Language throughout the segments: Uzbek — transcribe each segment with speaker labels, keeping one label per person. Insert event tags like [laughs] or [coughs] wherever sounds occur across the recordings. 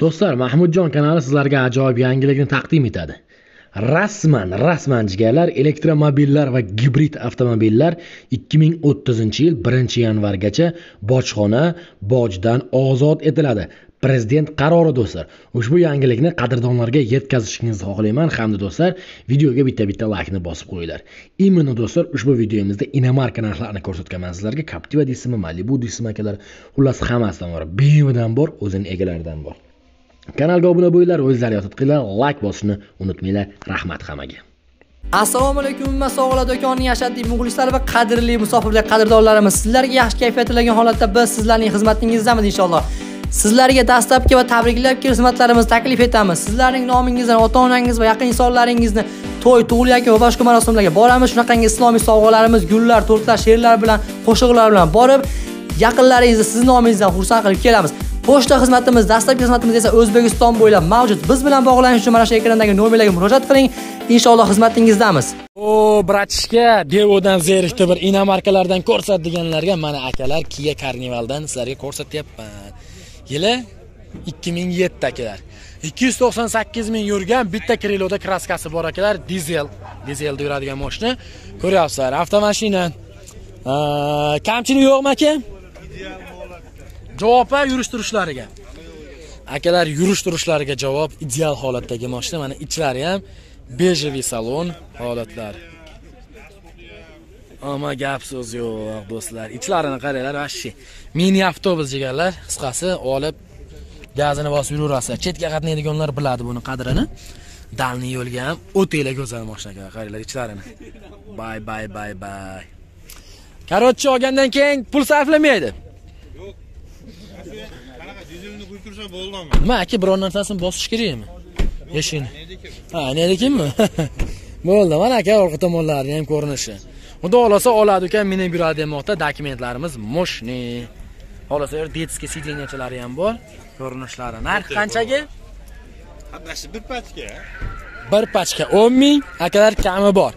Speaker 1: do'stlar mahmudjon kanali sizlarga ajoyib yangilikni taqdim etadi. Rasman rasman jigarlar elektromobillar va gibrid avtomobillar 2030 yil 1 yanvargacha bojxona bojdan ozod etiladi. Prezident qarori do'stlar. Ushbu yangilikni qadrdonlarga yetkazishingizni xohlayman. Hamda do'stlar videoga bitta bitta laykni bosib qo'yinglar. Именно do'stlar ushbu videomizda inomarka narxlarini ko'rsatganman. Sizlarga captiva deysizmi malibu deysizmi akalar xullas hammasidan bor bmwdan bor o'zini egalaridan bor. Kanalga obuna bo'linglar o'zlari yotib qilinglar layk bosishni unutmanglar. Rahmat hammaga.
Speaker 2: Assalomu alaykum va sog'lar do'konining ashaddiy muxlislari va qadrli musofirlar qadrdonlarimiz. Sizlarga yaxshi kayfiyat tilagan holatda biz sizlarning xizmatingizdamiz inshaalloh. Sizlarga dastlabki va tabriklab xizmatlarimizni taklif etamiz. Sizlarning nomingizdan ota onangiz va yaqin insonlaringizni to'y tug'il va boshqa marosimlarga boramiz. Shunaqangi islomiy sovg'alarimiz gullar tortlar she'rlar bilan qo'shiqlar bilan borib yaqinlaringizni sizni nomingizdan xursand qilib kelamiz. Pochta xizmatimiz dastlabki xizmatimiz esa o'zbekiston bo'ylab mavjud. Biz bilan bog'lanish uchun mana shu ekrandagi nomerlarga murojaat qiling. Inshaalloh xizmatingizdamiz
Speaker 3: o bratishka devodan zerikdi bir inomarkalardan ko'rsat deganlarga mana akalar kia karnivaldan sizlarga ko'rsatyapman. Yili 2007 akalar 298 ming yurgan bitta kriloda kraskasi bor akalar. Dizel dizelda yuradigan mashina ko'ryapsizlar avtomashina. Kamchilik yo'qmi aka? Ideal a yurish turishlariga akalar yurish turishlariga javob ideal holatdagi mashina mana ichlari ham bejeviy salon holatlar ammo gap so'z yo'q do'stlar. Ichlarini qaranglar вообще mini avtobus deganlar qisqasi olib gazini bosib yuraverasizlar chetga qatnaydiganlar biladi buni qadrini. Dalniy yo'lga ham o'tinglar go'zal mashinaga qaranglar ichlarini bay bay bay bay. Короче olgandan keyin pul sarflamaydi
Speaker 4: qanaqa quyib tursa bo'ldimi
Speaker 3: nima aka biror narsasini bosish kerakmi? Eshikni ha nedekinmi [laughs] bo'ldi mana aka orqa tomonlarini ham ko'rinishi. Xudo xohlasa oladi ukan minib yuradi demoqda dokumentlarimiz. Moshni xohlasa детский сиденьячалari ham bor ko'rinishlari. Narxi qanchaga?
Speaker 4: hammasi bir pachka.
Speaker 3: Bir pachka o'n ming. Akalar kami bor.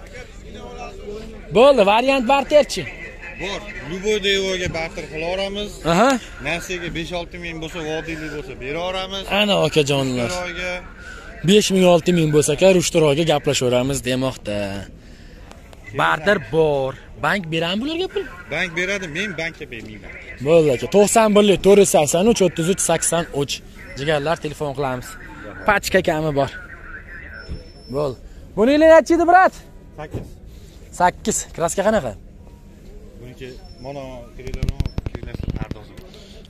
Speaker 3: Bo'ldi variant barterchi
Speaker 4: bor любой devoga barter qilaveramiz.
Speaker 3: Aha.
Speaker 4: Narsaga besh olti ming bo'lsa vodiyli bo'lsa beraveramiz.
Speaker 3: Ana okajonlar.
Speaker 4: Kiroyga
Speaker 3: besh ming olti ming bo'lsa aka rushturoyga gaplashaveramiz demoqda. Barter bor. Bank beradimi bularga pul?
Speaker 4: Bank beradi men bankka bermayman.
Speaker 3: Bo'ldi aka. to'qson birlik to'rt yuz sakson uch o'ttiz uch sakson uch. Jigarlar telefon qilamiz. Pachka kami bor. Bo'ldi. Buninglar nechi edi brat?
Speaker 4: Sakkiz.
Speaker 3: Sakkiz. Kraska qanaqa
Speaker 4: pardozi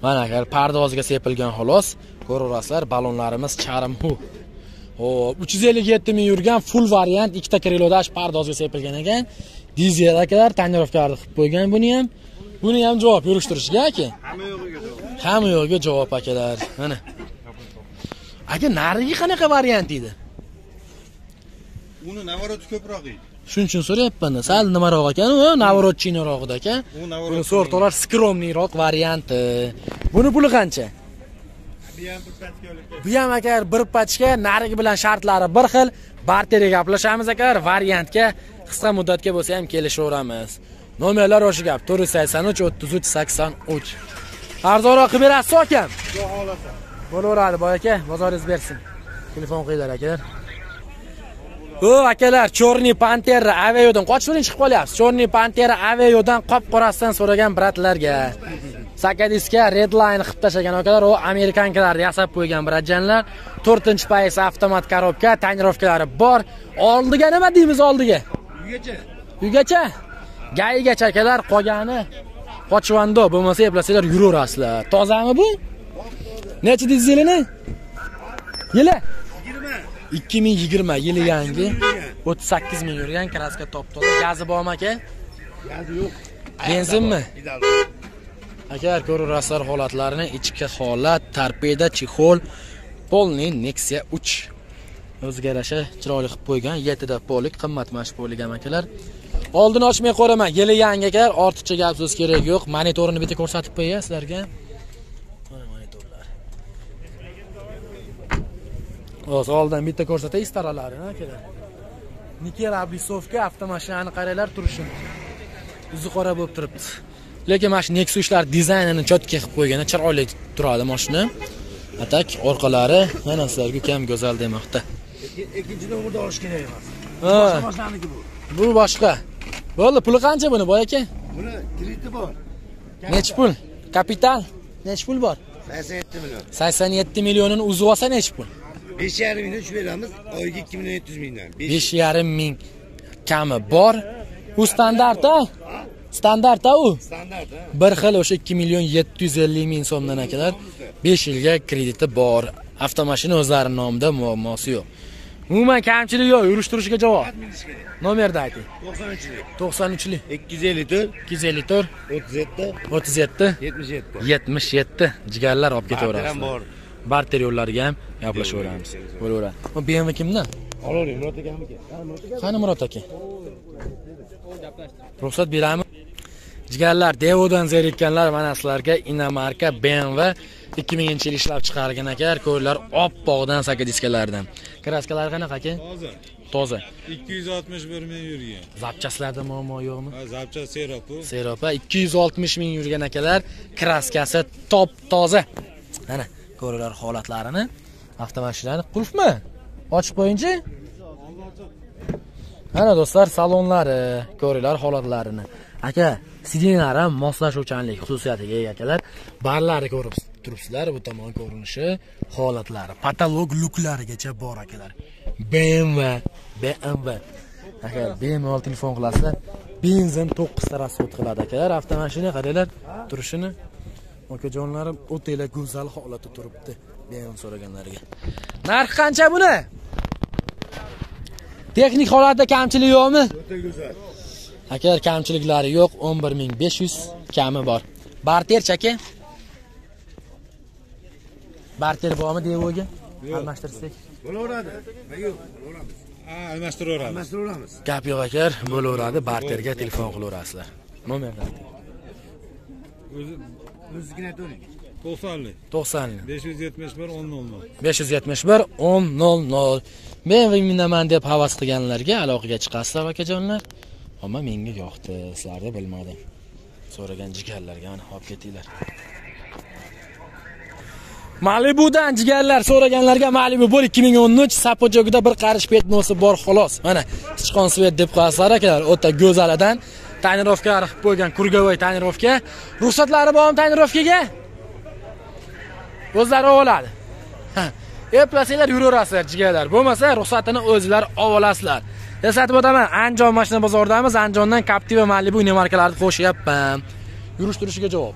Speaker 3: mana agar pardoziga sepilgan xolos ko'raverasizlar ballonlarimiz charm hu. Hop uch yuz ellik yetti ming yurgan full variant ikkita kriloda pardozga sepilgan ekan. Dizel akalar tonirovkalarni qilib qo'ygan buni ham. Buni ham javob yurishtirishga aka.
Speaker 4: Hamma yo'g'iga javob.
Speaker 3: Hamma yo'lga javob akalar. Mana. Aka narigi qanaqa variant edi?
Speaker 4: Uni navorot ko'proq yeydi
Speaker 3: shuning uchun so'rayapman sal nimaroq ekan? U navorotchinroqida aka buni so'rtolar skromniyroq varianti. Buni puli qancha?
Speaker 4: Bu ham
Speaker 3: agar bir pachka narigi bilan shartlari bir xil barterga gaplashamiz agar variantga qisqa muddatga bo'lsa ham kelishaveramiz. Nomerlar o'sha gap to'rt yuz sakson uch o'ttiz uch sakson uch. Arzonroq qilib berasiz akam.
Speaker 4: Xudo xohlasa.
Speaker 3: Bo'laveradi boy aka bozoringiz bersin. Telefon qilinglar akalar o akalar черный pantera aviayodan qochib chiqib qolyapsiz. Черный pantera aviayodan qop qorasidan so'ragan bratlarga. Sakadiska redline qilib tashlagan akalar u amerikankalarni yasab qo'ygan bratjanlar. To'rtinchi payz avtomat korobka tonirovkalari bor. Oldiga nima deymiz oldiga?
Speaker 4: Uygacha
Speaker 3: uygacha gayigacha akalar qolgani qochvando bo'lmasa eplasanglar yuraverasizlar. Tozami bu? Nechi dedingiz yilini yili ikki ming yigirma yili yangi o'ttiz sakkiz ming yurgan kraska top toza gazi bormi aka?
Speaker 4: Gazi yo'q.
Speaker 3: Benzinmi? Agar ko'raverasizlar holatlarini. Ichki holat torpeda chexol polniy nexia uch. O'ziga yarasha chiroyli qilib qo'ygan yettida polik qimmat mash polik ham akalar. Oldini ochmay qo'raman yili yangi akalar. Ortiqcha gap so'z kerak yo'q. Monitorini bitta ko'rsatib qo'yay sizlarga mana monitorlar hozir oldin bitta ko'rsatay staralarini akalar nikel ablisovka avtomashinani qaranglar turishini yuzi qora bo'lib turibdi. Lekin mana shu nexuslar dizaynini chotka qilib qo'ygan chiroyli turadi mashina atak orqalari mana sizlarga ukam go'zal demoqda.
Speaker 5: Ikkinchi nomerda olish kerak emas.
Speaker 3: Ha.
Speaker 5: Boshlaniki bu.
Speaker 3: Bu boshqa. Bo'ldi puli qancha buni boy aka?
Speaker 5: Buni krediti bor.
Speaker 3: Nechi pul? Kapital? Nechi pul bor?
Speaker 5: Sakson yetti million.
Speaker 3: Sakson yetti millionini uzib olsa nechi pul
Speaker 5: besh yarim mingdan tushib beramiz oyiga ikki million yetti yuz mingdan besh
Speaker 3: yarim ming kami bor. U standart a standart a u?
Speaker 5: Standart
Speaker 3: bir xil o'sha ikki million yetti yuz ellik ming so'mdan akalar. Besh yilga krediti bor. Avtomashina o'zlarini nomida muammosi yo'q. Umuman kamchilik yo'q. Yurish turishiga javob. Nomerni ayting
Speaker 5: to'qson uchlik
Speaker 3: to'qson uchlik
Speaker 5: ikki yuz ellik to'rt
Speaker 3: ikki yuz ellik to'rt
Speaker 5: o'ttiz yetti.
Speaker 3: O'ttiz yetti.
Speaker 5: Yetmish yetti.
Speaker 3: Yetmish yetti. Jigarlar olib
Speaker 5: bor.
Speaker 3: Barter yo'llariga ham gaplashaveramiz bo'laveradi. Bu bmw kimdan
Speaker 5: olavering murod akamniki
Speaker 3: qani murod aka? Ruxsat beramiz jigarlar devodan zerikkanlar mana sizlarga inomarka bmw ikki minginchi yil ishlab chiqargan aka ko'rlar oppoqdan saka diskalaridan kraskalari qanaqa aka?
Speaker 4: Hozir
Speaker 3: toza.
Speaker 4: 261 ming yurgan.
Speaker 3: zapchastlarda muammo yo'qmi?
Speaker 4: Ha, Zapcha seropu.
Speaker 3: seropa ikki yuz oltmish ming yurgan akalar kraskasi top toza. Mana ko'ringlar holatlarini avtomashinani qulfmi ochib qo'yingchi mana do'stlar salonlari ko'ringlar holatlarini. Aka sidinlar ham moslashuvchanlik xususiyatiga ega akalar. Barlari ko'rib turibsizlar bu tomon ko'rinishi holatlari patolog luklarigacha bor akalar. Bmw bmw aka bemalol telefon qilasizlar benzin to'qqizta расход qiladi akalar. Avtomashina qaranglar turishini? Okajonlarim o'tanglar go'zal holatda turibdi. Bmw so'raganlarga narxi qancha buni? Texnik holatda kamchilik yo'qmi?
Speaker 5: O'ta go'zal.
Speaker 3: Aka kamchiliklari yo'q o'n bir ming besh yuz kami bor. Barterchi aka barter bormi devoga? Almashtirsak.
Speaker 5: Bo'laveradi. Yo'q bo'laveramiz.
Speaker 4: Ha, almashtiraveramiz.
Speaker 5: almashtiraveramiz
Speaker 3: gap yo'q aka bo'laveradi barterga telefon qilaverasizlar
Speaker 4: O'zi
Speaker 5: o'zizgina aytavering
Speaker 4: 90lik.
Speaker 3: to'qsonlik
Speaker 4: 571 1000.
Speaker 3: besh yuz yetmish bir o'n nol nol. Bmw minaman deb havas qilganlarga aloqaga chiqasizlar akajonlar. Ammo menga yoqdi. Sizlarni bilmadim so'ragan jigarlarga mana olib ketinglar. Malibudan jigarlar so'raganlarga malibu bo'l 2013 sapojogida bir qarish petnosi bor xolos. Mana sichqon svet deb qo'yasizlar akalar. O'ta go'zalidan tonirovka qilib qo'ygan kurgovoy tonirovka ruxsatlari bormi tonirovkaga o'zlari oladi. Eplasanglar yuraverasizlar jigarlar. Bo'lmasa ruxsatini o'zinglar olasizlar. Eslatib o'taman. Andijon mashina bozoridamiz andijondan captiva malibu markalarni qo'shyapman. Yurish turishiga javob.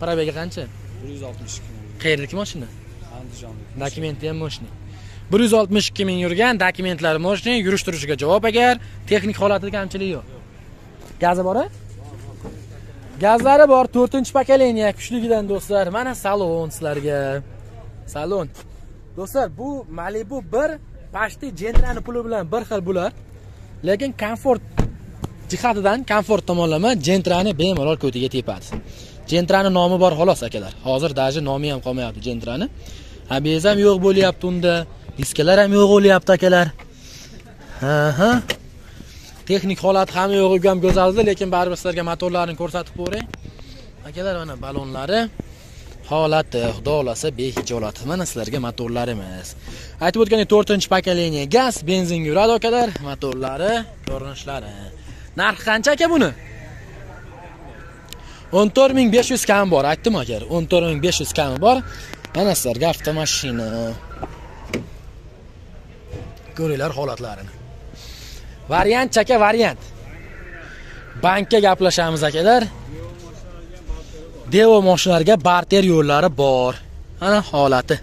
Speaker 3: Probega qancha?
Speaker 6: 162 ming.
Speaker 3: Qayerdagi mashina
Speaker 6: andijonlik
Speaker 3: dokumenti ham moshni bir yuz oltmish ikki ming yurgan dokumentlari moshni yurish turishiga javob agar. Texnik holatida kamchilik yo'q. Gazi bor gazlari bor to'rtinchi pokoleniya kuchligidan do'stlar mana salon sizlarga. Salon. Do'stlar bu malibu bir почти jendrani puli bilan bir xil bular. Lekin komfort jihatidan komfort tomonlama jentrani bemalol ko'tiga tepadi. Jentrani nomi bor xolos akalar. Hozir даже nomi ham qolmayapti jentrani abez ham yo'q bo'lyapti unda. Diskalar ham yo'q bo'lyapti akalar. Aha texnik holat ham yo'q ham go'zaldi lekin baribir sizlarga motorlarini ko'rsatib ko'ray akalar mana balonlari holati xudo xohlasa behijolat mana sizlarga motorlarimiz. Aytib o'tgandek to'rtinchi pokoleniya gaz benzinga yuradi akalar motorlari ko'rinishlari. Narxi qancha aka buni? O'n to'rt ming besh yuz kami bor aytdim aka o'n to'rt ming besh yuz kami bor mana sizlarga avtomashina. Ko'ringlar holatlarini. Variant chaka variant. Bankka gaplashamiz akalar. Devo mashinalarga barter yo'llari bor. Ana holati.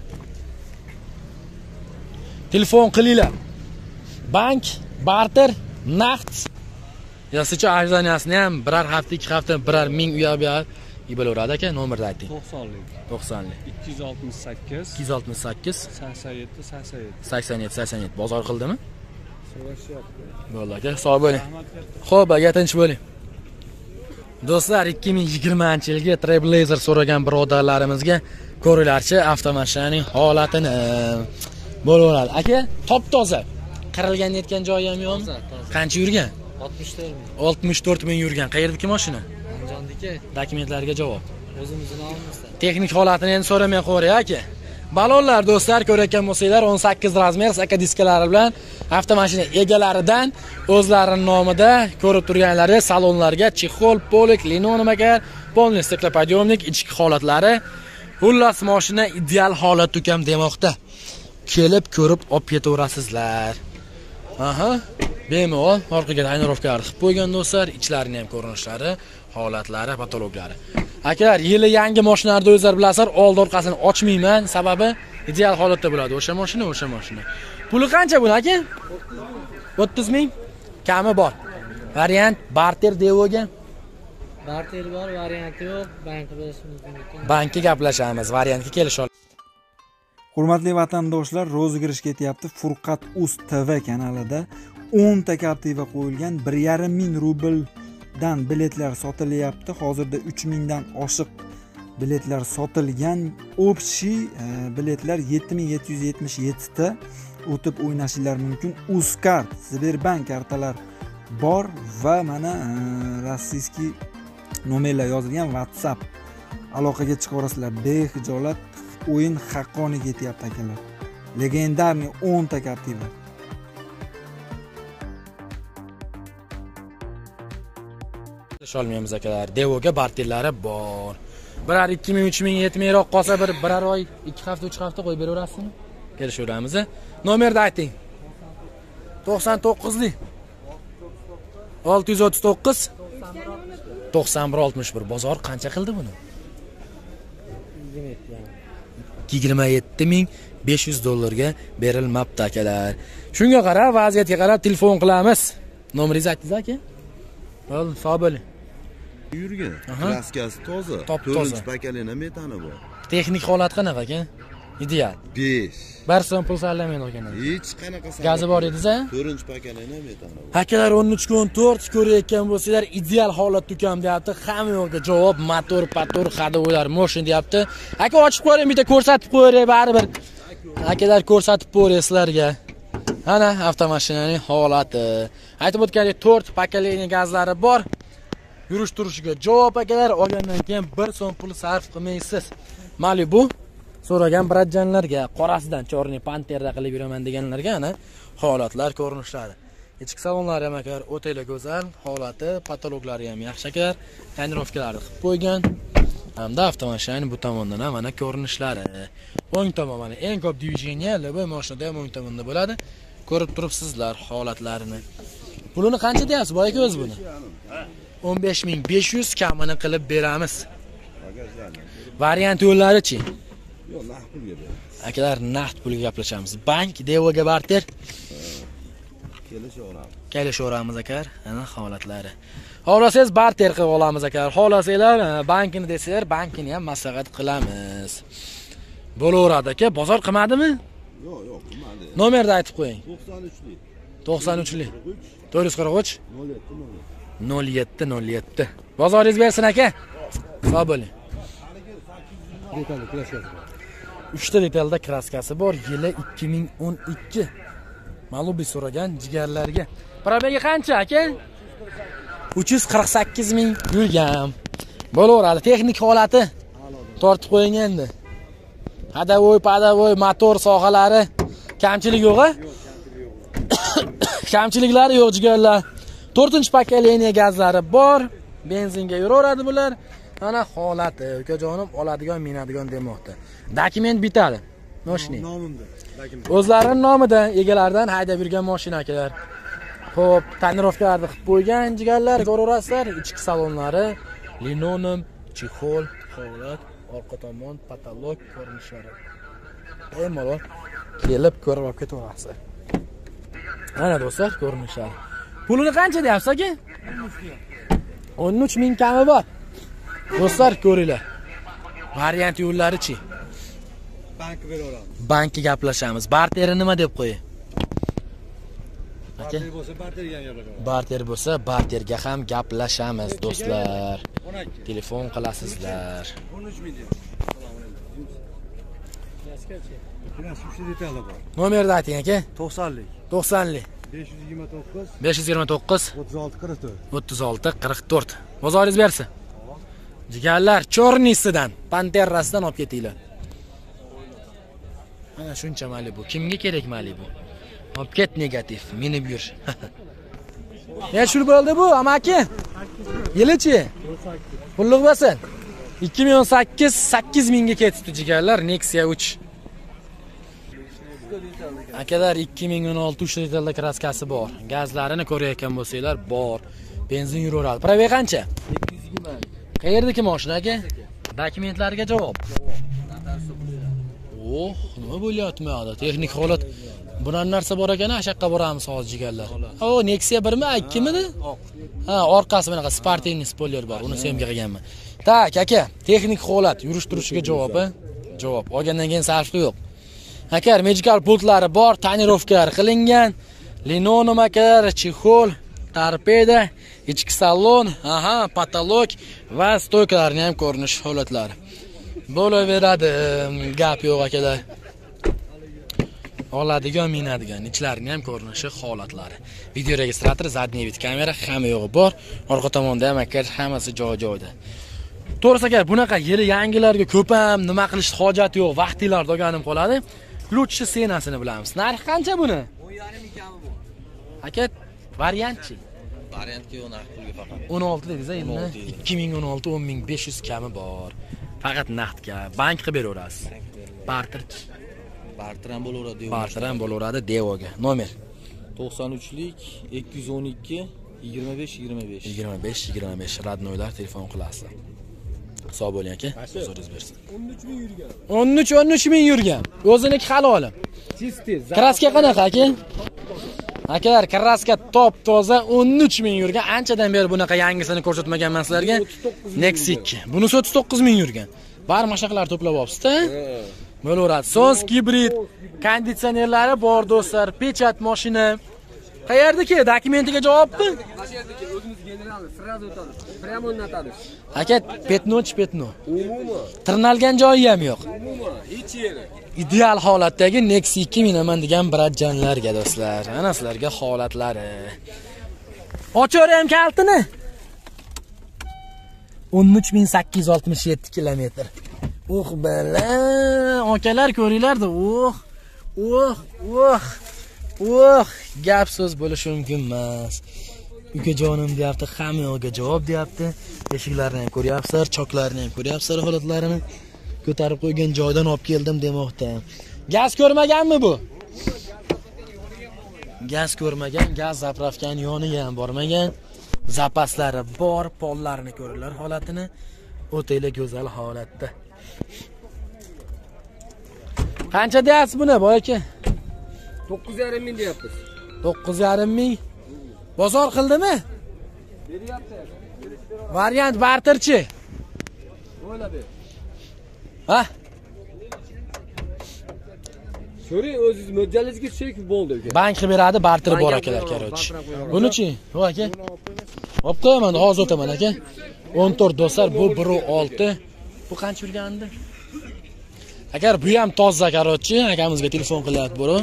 Speaker 3: Telefon qilinglar. Bank barter naqd. Yo'sicha arizaniyasini ham biror hafta ikki hafta biror ming u yoq bu yoq bo'laveradi aka nomerni ayting.
Speaker 6: 90lik
Speaker 3: to'qsonlik.
Speaker 6: 268
Speaker 3: ikki yuz oltmish sakkiz.
Speaker 6: 87 87
Speaker 3: sakson yetti sakson yetti. Bozor qildimi
Speaker 6: so'rashyapti
Speaker 3: bo'ldi aka sog' bo'ling Xo'p, aka tinch bo'ling. Do'stlar, 2020-yilgi Trailblazer so'ragan birodarlarimizga ko'ringlarchi avtomashinaning holatini bo'laveradi. Aka, top toza. Qirilgan netgan joyi ham yo'qmi? Qancha yurgan?
Speaker 6: 64 ming
Speaker 3: 64 ming yurgan. Qayerdagi mashina?
Speaker 6: andijonniki
Speaker 3: Dokumentlariga javob.
Speaker 6: o'zimizni nomimizda
Speaker 3: Texnik holatini endi so'ramay qo'yray aka. Balonlar do'stlar ko'rayotgan bo'lsanglar 18 razmer aka diskalari bilan avtomashina egalaridan o'zlarining nomida ko'rib turganlaringiz salonlarga chexol, polik, linonim aka, полный steklopodъемник ichki holatlari. Xullas mashina ideal holatda ukam demoqda. Kelib ko'rib olib ketaverasizlar. Aha, bemalol orqaga tonirovkalar qilib qo'ygan do'stlar, ichlarini ham ko'rinishlari, holatlari, patologlari. Akalar, yili yangi mashinalarda o'zlar bilasizlar, old orqasini ochmayman, sababi ideal holatda bo'ladi. O'sha mashina, o'sha mashina. Puli qancha buni aka? 30 ming kami bor. Variant barter devoga.
Speaker 2: barter bor varianti yo'q
Speaker 3: Bankka gaplashamiz, variantga kelisha
Speaker 7: hurmatli vatandoshlar rozыгрыш ketyapti furqat uz tv kanalida 10 ta captiva qo'yilgan 1,5 ming rubldan biletlar sotilyapti. Hozirda uch mingdan oshiq biletlar sotilgan общий e, biletlar 7777 ta o'tib o'ynashinglar mumkin. Uzkart sberbank kartalar bor va mana e, rossiyskiy nomerlar yozilgan whatsapp aloqaga chiqaverasizlar. Behijolat o'yin haqqoniy ketyapti akalar. Legendarniy 10 ta captiva
Speaker 3: olmaymiz akalar. Devoga barterlari bor. Birar 2000, 3000 yetmayroq qolsa bir birar oy, 2 hafta, 3 hafta qo'yib beraverasizmi? Kelishaveramiz. Nomerni ayting. 99lik 639 9161 bozor qancha qildi buni? 27500 dollarga berilmabdi akalar. Shunga qarab, vaziyatga qarab telefon qilamiz. Nomeringizni aytingiz aka? Bo'ldi, sog' bo'ling.
Speaker 8: Yurgan
Speaker 3: Aha.
Speaker 8: kraskasi toza
Speaker 3: Top
Speaker 8: to'rtinchi
Speaker 3: toza.
Speaker 8: pokoleniya metani bor
Speaker 3: Texnik holat qanaqa aka? Ideal.
Speaker 8: besh
Speaker 3: Bir so'm pul sarlamaydi ekan.
Speaker 8: hech qanaqa
Speaker 3: Gazi bor edi-za?
Speaker 8: to'rtinchi pokoleniya metani bor
Speaker 3: Akalar 13 kun 4 ko'rayotgan bo'lsanglar, ideal holatda ukam deyapti. Hamma yo'lga javob, motor, pator, hadovolar, motion deyapti. Aka ochib qo'ying, bitta ko'rsatib qo'yay baribir. Akalar ko'rsatib qo'yay sizlarga. Ana avtomashinaning holati. Aytib o'tgandek 4 pokoleniya gazlari bor. Yurish turishiga javob akalar olgandan keyin bir so'm pul sarf qilmaysiz. Malibu so'ragan bratjanlarga, qorasidan Chorni panterda qilib yuraman deganlarga ana holatlar ko'rinishlari. Ichki salonlari ham akalar o'ta go'zal, holati, patologlari ham yaxshi akalar, tonirovkalarni qilib qo'ygan. Hamda avtomashinaning bu tomondan ham mana ko'rinishlari. O'ng tomon mana eng ko'p движение любой mashinada ham o'ng tomonda bo'ladi. Ko'rib turibsizlar holatlarini. Pulini qancha deyapsiz, boy aka o'zi buni? 15500 kamini qilib beramiz. Variant yo'llari-chi?
Speaker 8: yo'q naqd pulga ber
Speaker 3: Akalar naqd pulga gaplashamiz. Bank devoga barter
Speaker 8: kelishaveramiz
Speaker 3: kelishaveramiz akalar. Ana holatlari. Xohlasangiz barter qilib olamiz akalar. Xohlasanglar e, bankini desanglar, bankini ham maslahat qilamiz. Bo'laveradi aka. Bozor qilmadimi?
Speaker 8: yo'q yo'q qilmadi
Speaker 3: Nomerni aytib qo'ying.
Speaker 8: 93lik
Speaker 3: 93lik nol
Speaker 8: yetti
Speaker 3: nol yetti Bozoringiz bersin aka. Sog' bo'ling. Uchta detalda kraskasi bor. Yili 2012. malubiy so'ragan jigarlarga. probegi qancha aka? 348 ming yurgan. Bo'laveradi. Texnik holati tortib qo'ying endi. Hadavoy, padavoy, motor sohalari kamchilik yo'q-a? [coughs] Kamchiliklari yo'q jigarlar. 4 pokoleniya gazlari bor. Benzinga yuraveradi bular. Mana holati, ukajonim oladigan, minadigan demoqda. Dokument bitadi. Moshina.
Speaker 5: nomimda
Speaker 3: O'zlarining nomidan egalaridan haydab yurgan mashina akalar. Xo'p, tonirovkalarni qilib qo'ygan jigarlar ko'raverasizlar. Ichki salonlari, linonim, chexol, holat, orqa tomon patolog ko'rinishlari. Bemalol kelib ko'rib olib ketaverasizlar. Mana do'stlar ko'rinishlari. Pulini qancha deyapsiz aka? 13 ming kami bor. Do'stlar ko'ringlar. Variant yo'llari-chi?
Speaker 5: bank beraveramiz
Speaker 3: bankka gaplashamiz. Barteri nima deb qo'y? Aka,
Speaker 5: barter bo'lsa barterga ham gaplashamiz
Speaker 3: barter bo'lsa, barterga ham gaplashamiz, do'stlar. Telefon qilasizlar.
Speaker 5: 13 ming deyapti Biraz uchta detallar bor
Speaker 3: Nomerni ayting aka.
Speaker 5: 90lik
Speaker 3: 90lik
Speaker 5: 529
Speaker 3: 529
Speaker 5: 36 44
Speaker 3: 36 44. Bozoringiz bersin. Jigarlar Chornisidan, Panterrasidan olib ketinglar. mana shuncha malibu kimga kerak malibu olib ket negativ minib yur necha pul bo'ldi bu amaki. Yilichi. Pulliq bo'lsin. 2018 8000 ga ketibdi jigarlar. Nexia 3 akalar 2016 3 litrli kraskasi bor. Gazlarini ko'rayotgan bo'lsanglar bor. Benzin yuraveradi. Probeg qancha? 220 qayerdagi mashina aka? Dokumentlarga javob. Oh nima bo'lyapti texnik holat. Bunaqa narsa bor ekan ana shu yoqqa boramiz hozir jigarlar. O nexia birmi? Ikkimidi? Ha orqasi bunaqa sportivniy spoiler bor. Uni semga qilganman tak aka texnik holat yurish turishiga javob javob. Olgandan keyin sarfli yo'q aka medikal pultlari bor tonirovkalar qilingan linonim akalar chexol torpeda ichki salon aha patolog va stoykalarni ham ko'rinish holatlari. Bo'laveradi um, gap yo'q akalar. Oladigan minadigan ichlarini ham ko'rinishi holatlari. Video registrator задний вид kamera hamma yo'g'i bor. Orqa tomonda ham aka hammasi joy joyida. To'g'risi aka bunaqa yili yangilarga ko'p ham nima qilish hojati yo'q vaqtinglar do'ganim qoladi. Lutchi senasini bilamiz. Narxi qancha buni? Aka variantchi.
Speaker 4: Variantga yo'q naqd pulga faqat.
Speaker 3: 16 dedingiz endi? 2016 10500 kami bor. Faqat naqdga bank qilib beraverasiz. Barterchi
Speaker 4: barter ham bo'laveradi
Speaker 3: barter ham bo'laveradi devoga nomer?
Speaker 4: 93lik 212 25 25
Speaker 3: 25 25 radnoylar telefon qilasizlar sog' bo'ling aka. Huzuringiz bersin. 13 13 ming yurgan. O'ziniki halolim kraska qanaqa aka? Akalar kraska top toza 13 ming yurgan. Anchadan beri bunaqa yangisini ko'rsatmaganman sizlarga. Nexik. Bunisi 39 ming yurgan. Bari mashaqlar to'plab olibsiz-da. Bo'laveradi. Sons gibrid konditsionerlari bor do'stlar. Pechat mashina qayerdaki dokumentiga javobmi aka petnoch petno? Tirnalgan joyi ham yo'q. Ideal holatdagi Nexi 2 minaman degan bratjanlarga do'stlar. Ana sizlarga holatlari. Ochar ham kaltini. 13867 kilometr. Uh bala. Akalar ko'ringlarda uh uh uh uh gap so'z bo'lishi mumkin emas ukajonim deyapti hamma yoqqa javob deyapti. Eshiklarni ham ko'ryapsizlar choklarni ham ko'ryapsizlar holatlarini. Ko'tarib qo'ygan joydan olib keldim demoqda. Gaz ko'rmaganmi bu? Gaz ko'rmagan gaz zapravkani yoniga ham bormagan. Zapaslari bor pollarini ko'ringlar holatini. O'tayla go'zal holatda. Qancha deyapsiz buni boy aka
Speaker 6: to'qqiz yarim ming deyapmiz.
Speaker 3: To'qqiz yarim ming bozor qildimi? Variant barterchi ha?
Speaker 6: Ko'ring o'zingiz mo'ljallingizga tushayki bo'ldi uka.
Speaker 3: Bank qilib beradi barteri bor akalar короче bunichi bu aka? Olib qo'yaman hozir o'taman aka. 14 do'stlar bu 1.6 bu qancha yurgandi agar bu ham toza короче akamizga telefon qilyapti buni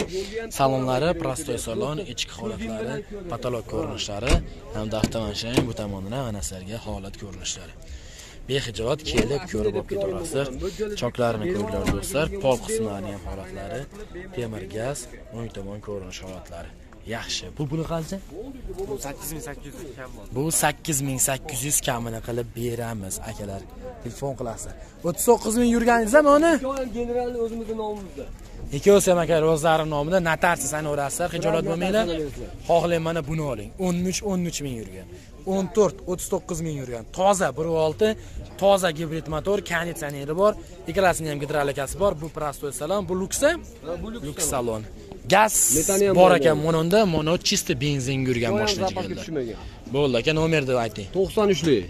Speaker 3: salonlari prostoy salon ichki holatlari patolog ko'rinishlari hamda avtomashina bu tomondan ham sizlarga holat ko'rinishlari. Behijoat kelib ko'rib olib ketaverasizlar choklarini ko'ringlar do'stlar. Pol qismlarini ham holatlari temir gaz o'ng tomon ko'rinish holatlari. Yaxshi. Bu buni qancha bu 8800 kamini qilib beramiz akalar. Telefon qilasizlar 39 ming yurganingiz ham uni.
Speaker 6: Generalni o'zimizni nomimizda.
Speaker 3: Ikkovsi ham aka o'zlarini nomida notarsiz anaverasizlar hijolat bo'lmanglar. xohlang mana buni oling. 13 13 ming yurgan. 14 39 ming yurgan. Toza 1.6 toza gibrid motor konditsioneri bor. Ikkalasini ham gidrolikasi bor. Bu prostoy salon bu luksa? Luks salon gaz bor ekan monoda mono чисто benzin yurgan mashina bo'ldi aka nomerni ayting.
Speaker 6: 93lik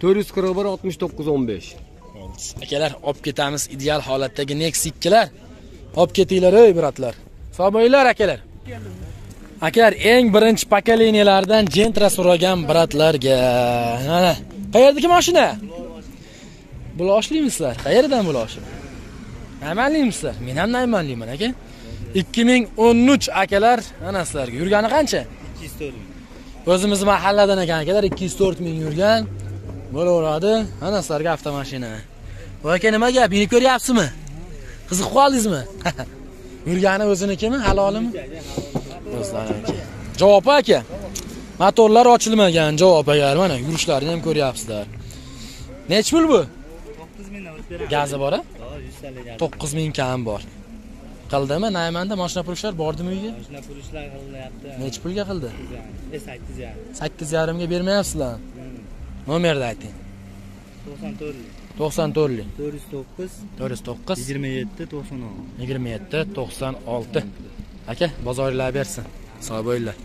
Speaker 6: 441 69 15
Speaker 3: akalar olib ketamiz ideal holatdagi Nexi 2lar olib ketinglar ey bratlar sog' bo'linglar akalar. Akalar eng birinchi pokoleniyalardan jentra so'ragan bratlarga mana qayerdagi mashina buloshlimisizlar qayerdan buloshi naymanlimisizlar men ham naymanliman aka 2013 akalar mana sizlarga yurgani qancha? 204 o'zimiz mahalladan ekan akalar 204 ming yurgan. Bo'laveradi ana sizlarga avtomashina. Voy aka nima gap? Meni ko'ryapsizmi? Qiziqib qoldingizmi? [laughs] Yurgani o'zinikimi? Halolimi? O'zlariniki javob aka. Motorlar ochilmagan javob agar. Mana yurishlarini ham ko'ryapsizlar. Nechi pul bu? Gazi bor a to'qqiz ming kam bor qildimi? Naymanda moshina purishlar bordimi uyga?
Speaker 9: Mashina pulishlar qilyapti.
Speaker 3: nechi pulga qildi?
Speaker 9: 8 yarim.
Speaker 3: sakkiz yarimga bermayapsizlar. Nomerni ayting.
Speaker 9: 94
Speaker 3: to'qson to'rtlik.
Speaker 9: 409
Speaker 3: to'rt yuz to'qqiz.
Speaker 9: 27 96.
Speaker 3: yigirma yetti to'qson olti. Aka bozoringlar bersin. Sog' bo'linglar